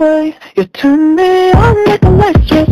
You turn me on like a light switch.